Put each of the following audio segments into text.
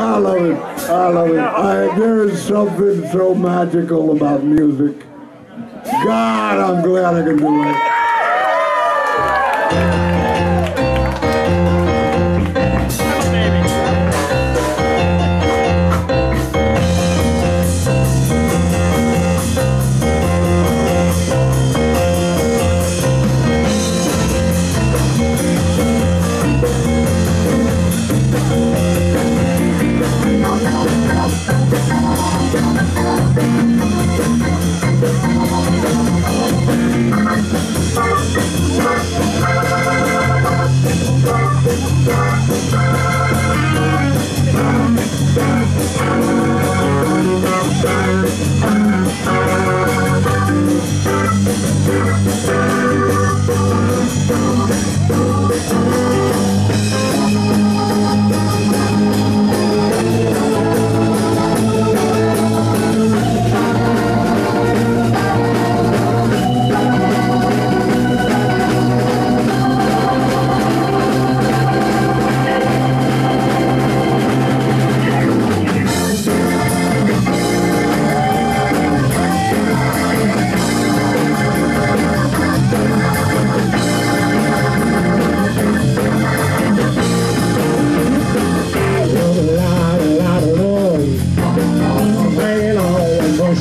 I love it. I love it. I, there is something so magical about music. God, I'm glad I can do it.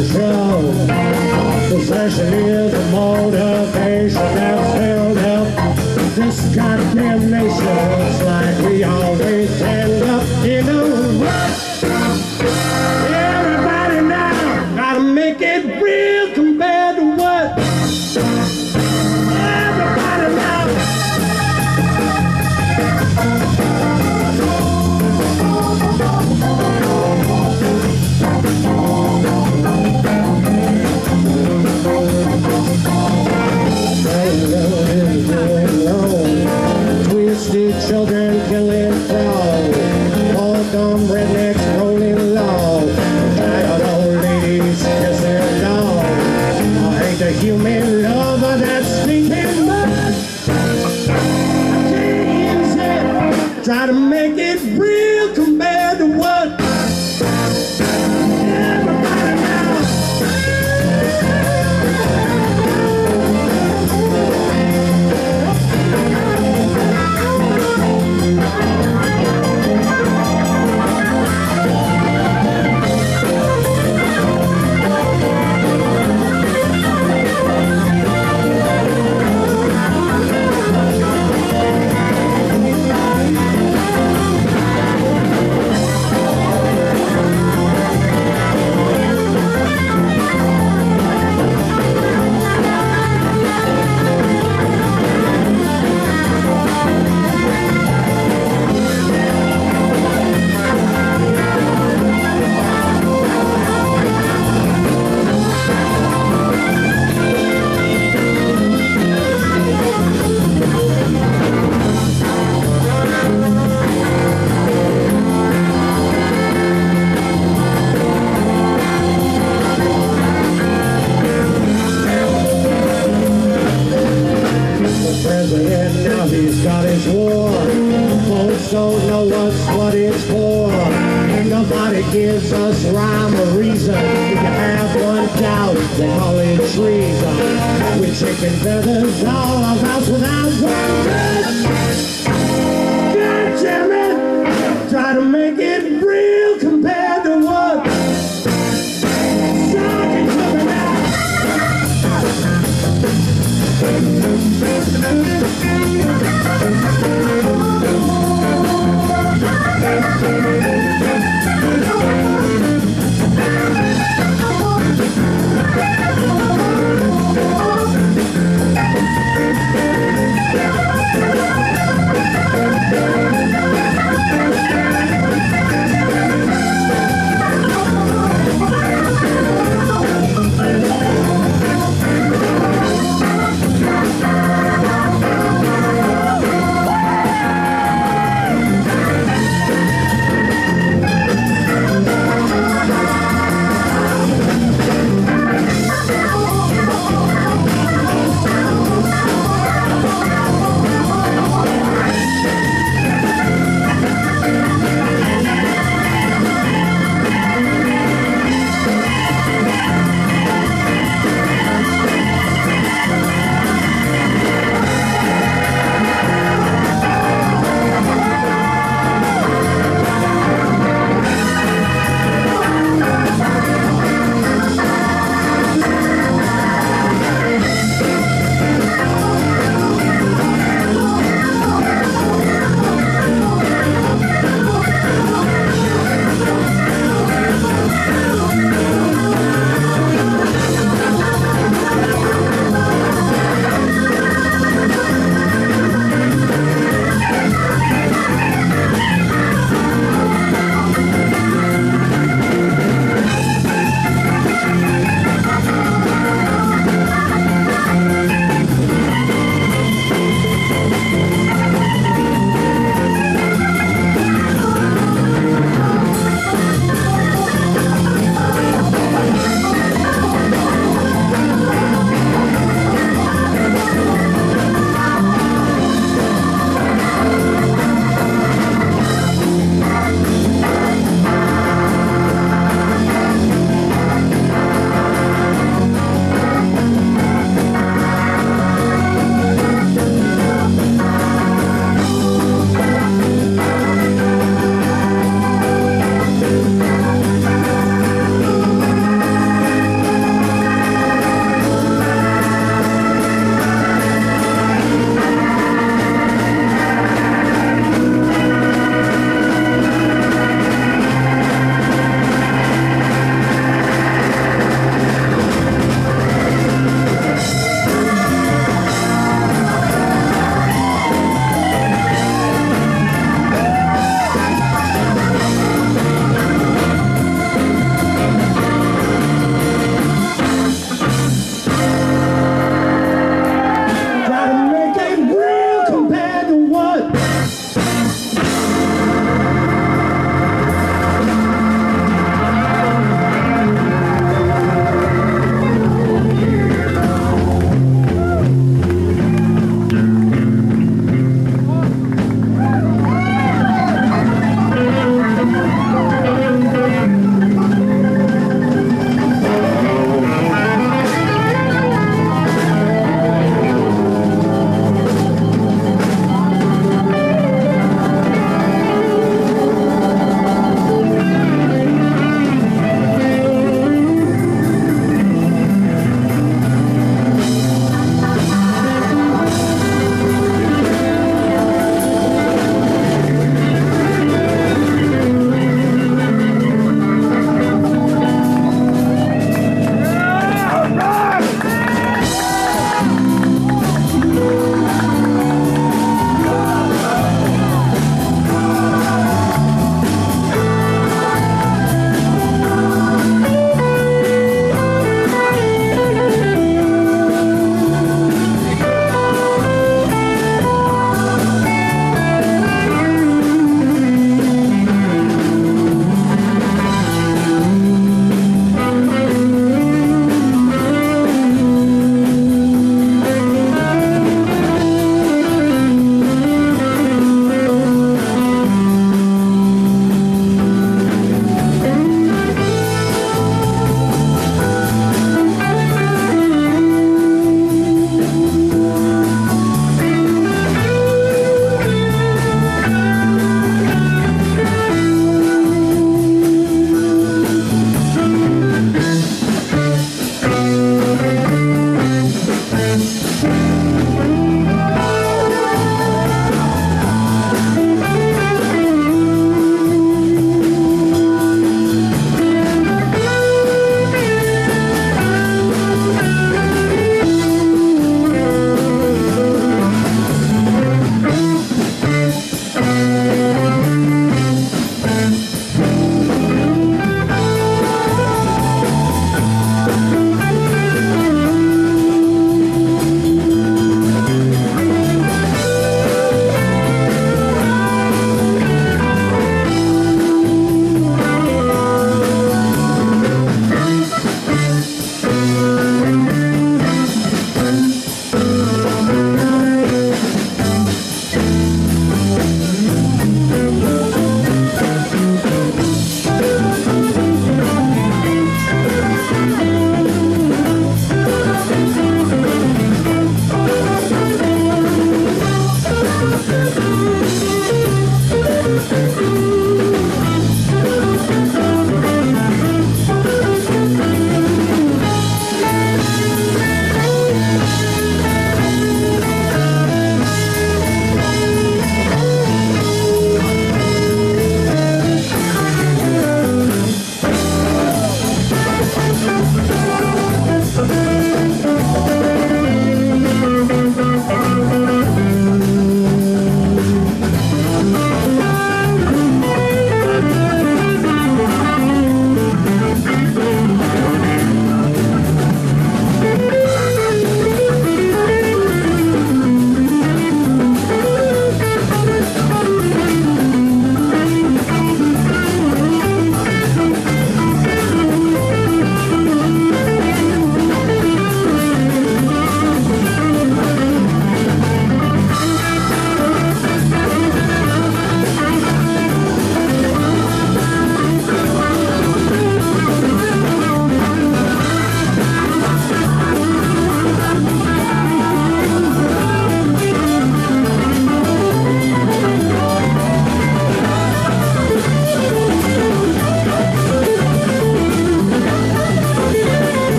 the show. Possession is a motivation And brothers all around when I was